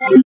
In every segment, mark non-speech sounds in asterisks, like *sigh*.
Thank you.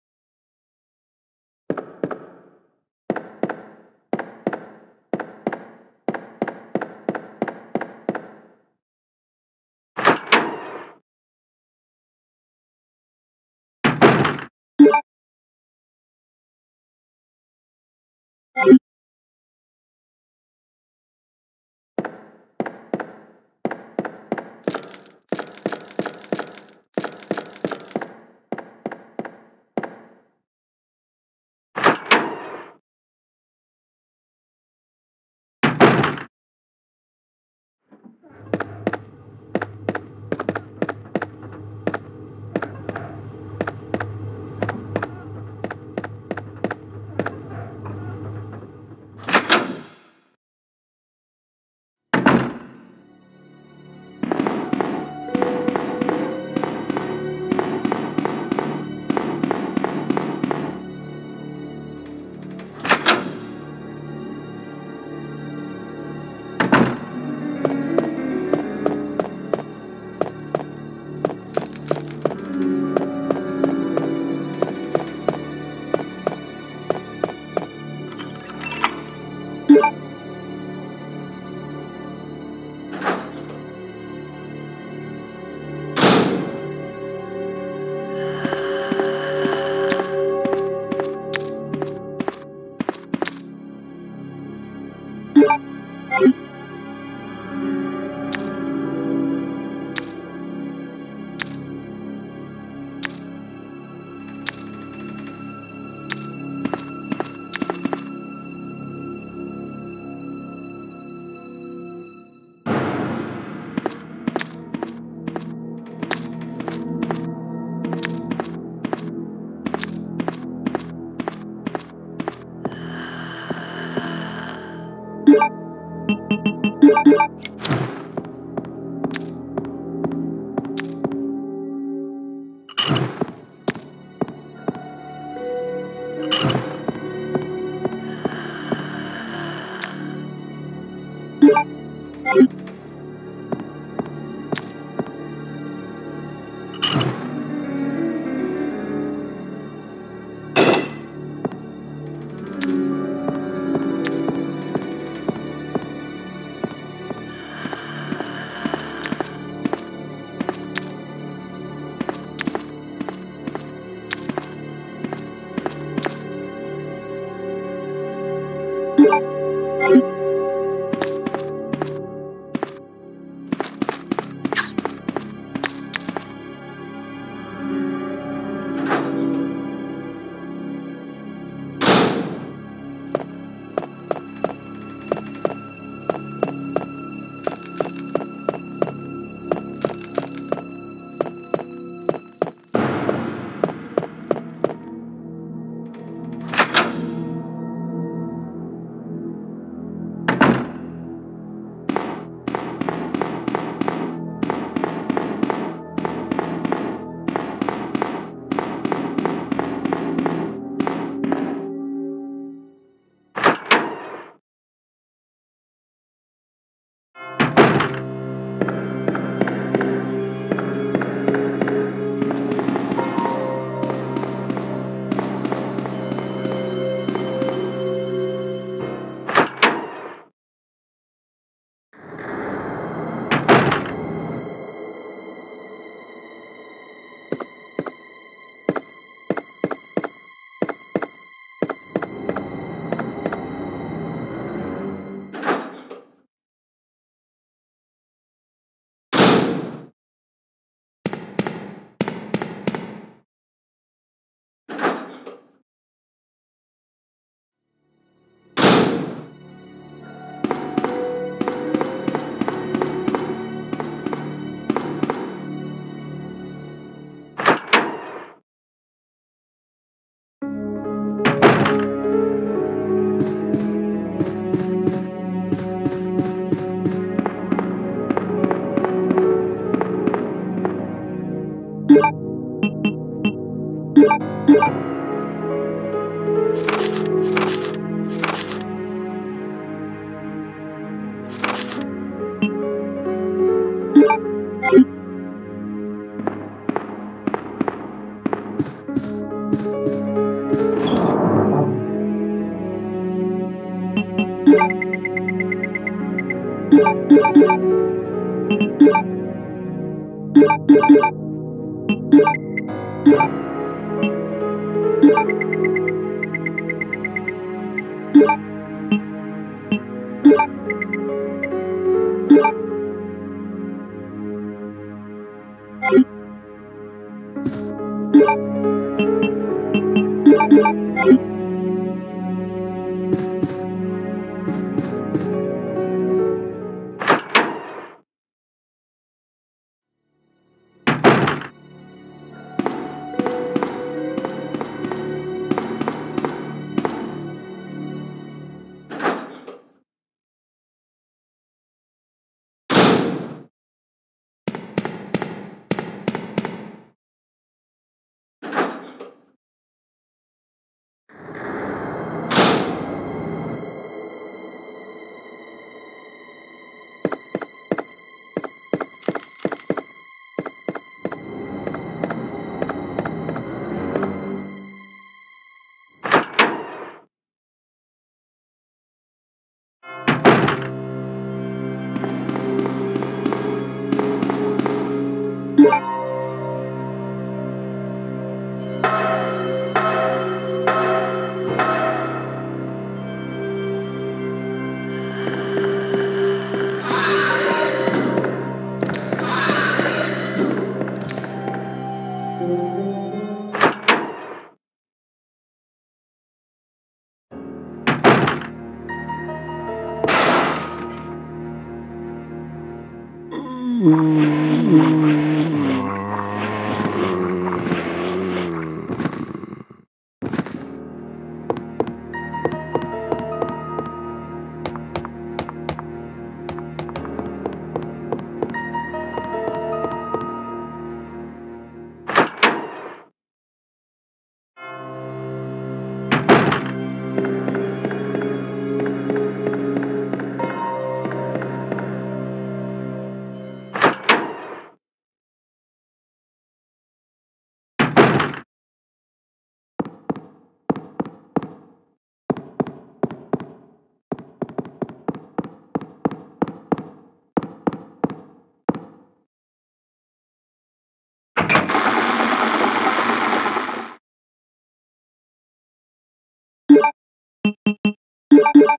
Thank you. Claire!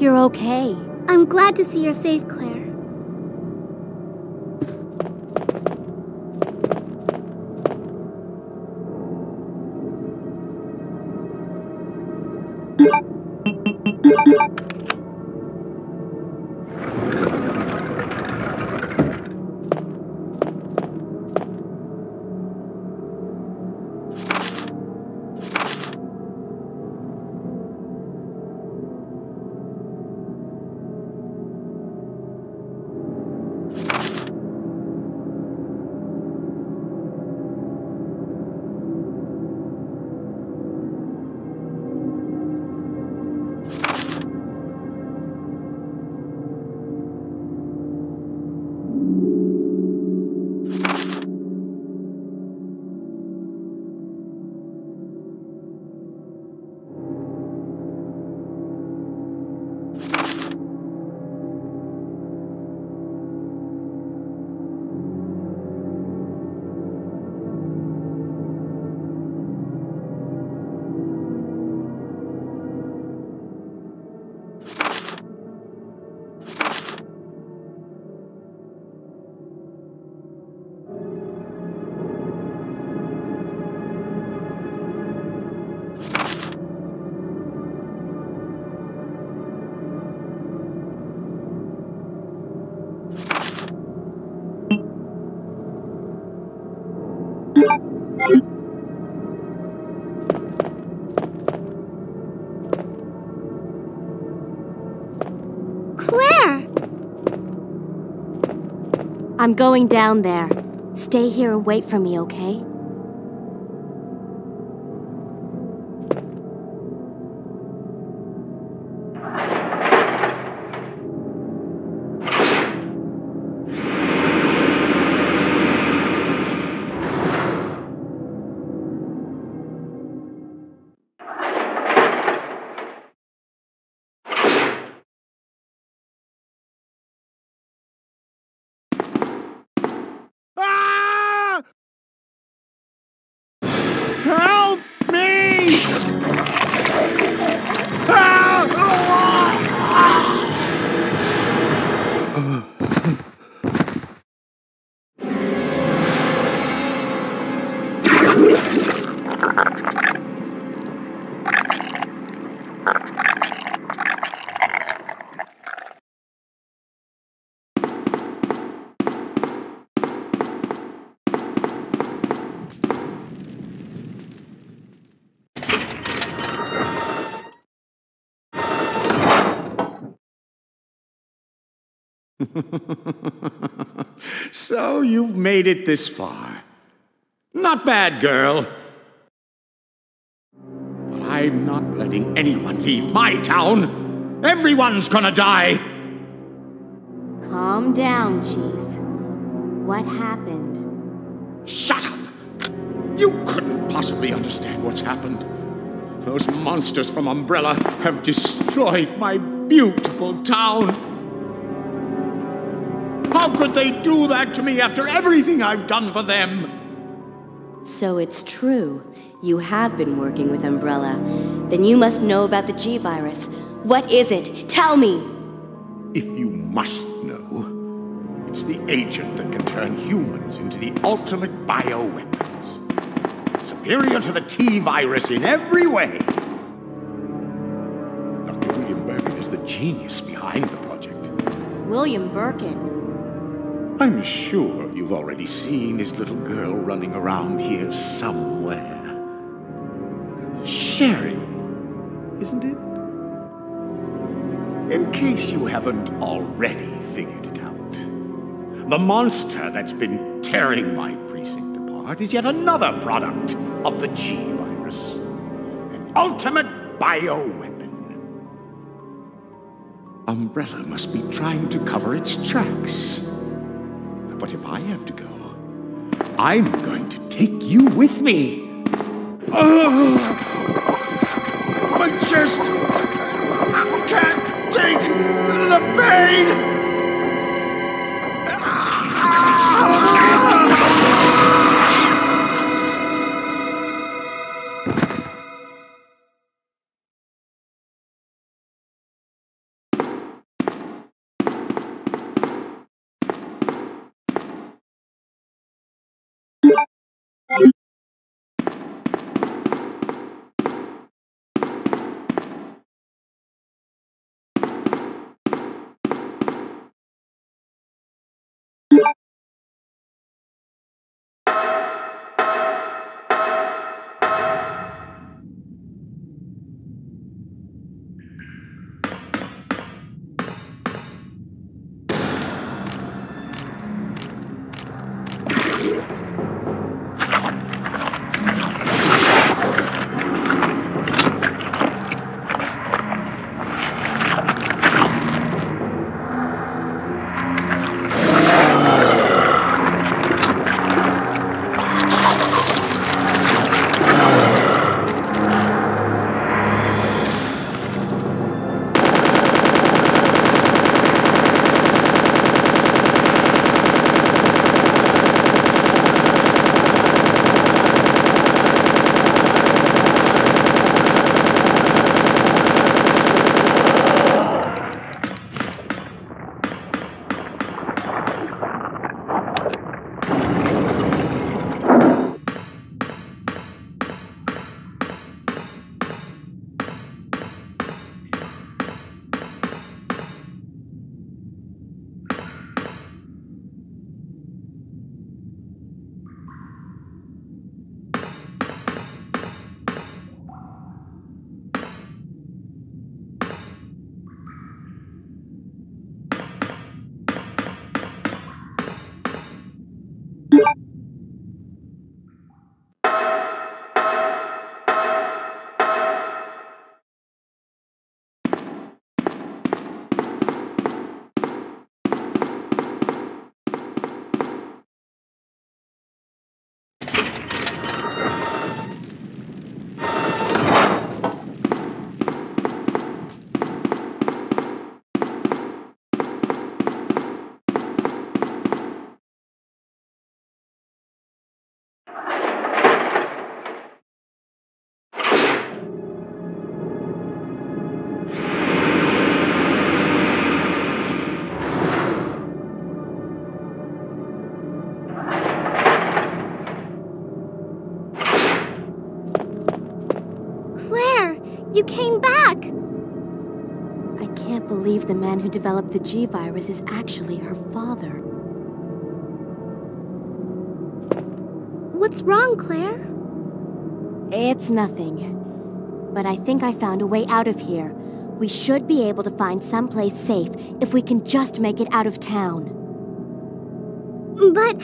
You're okay. I'm glad to see you're safe, Claire. I'm going down there. Stay here and wait for me, okay? *laughs* so you've made it this far. Not bad, girl. But I'm not letting anyone leave my town. Everyone's gonna die. Calm down, Chief. What happened? Shut up! You couldn't possibly understand what's happened. Those monsters from Umbrella have destroyed my beautiful town. How could they do that to me after everything I've done for them? So it's true. You have been working with Umbrella. Then you must know about the G virus. What is it? Tell me! If you must know, it's the agent that can turn humans into the ultimate bioweapons. Superior to the T virus in every way. Dr. William Birkin is the genius behind the project. William Birkin. I'm sure you've already seen his little girl running around here somewhere. Sherry, isn't it? In case you haven't already figured it out, the monster that's been tearing my precinct apart is yet another product of the G virus. An ultimate bioweapon. Umbrella must be trying to cover its tracks. But if I have to go, I'm going to take you with me. Ugh! My chest can't take the pain. coming believe the man who developed the G-Virus is actually her father. What's wrong, Claire? It's nothing. But I think I found a way out of here. We should be able to find someplace safe if we can just make it out of town. But...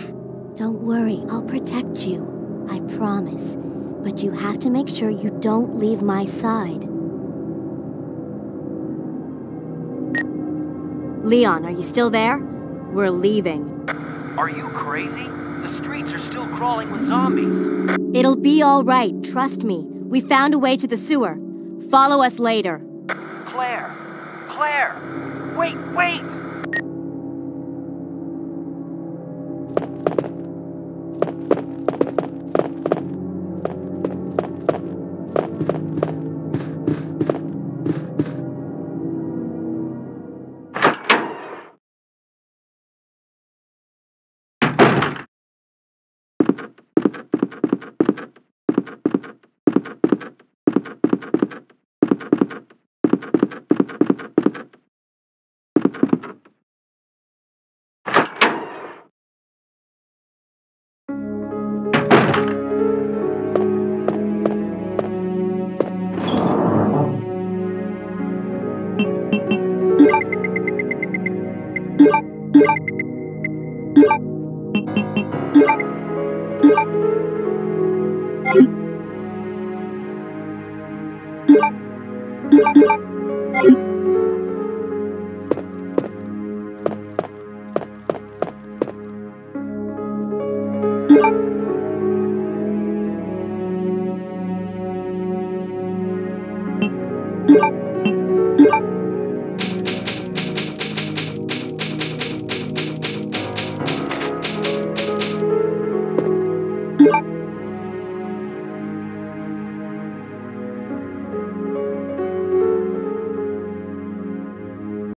Don't worry, I'll protect you. I promise. But you have to make sure you don't leave my side. Leon, are you still there? We're leaving. Are you crazy? The streets are still crawling with zombies. It'll be all right, trust me. We found a way to the sewer. Follow us later. Claire! Claire! Wait, wait!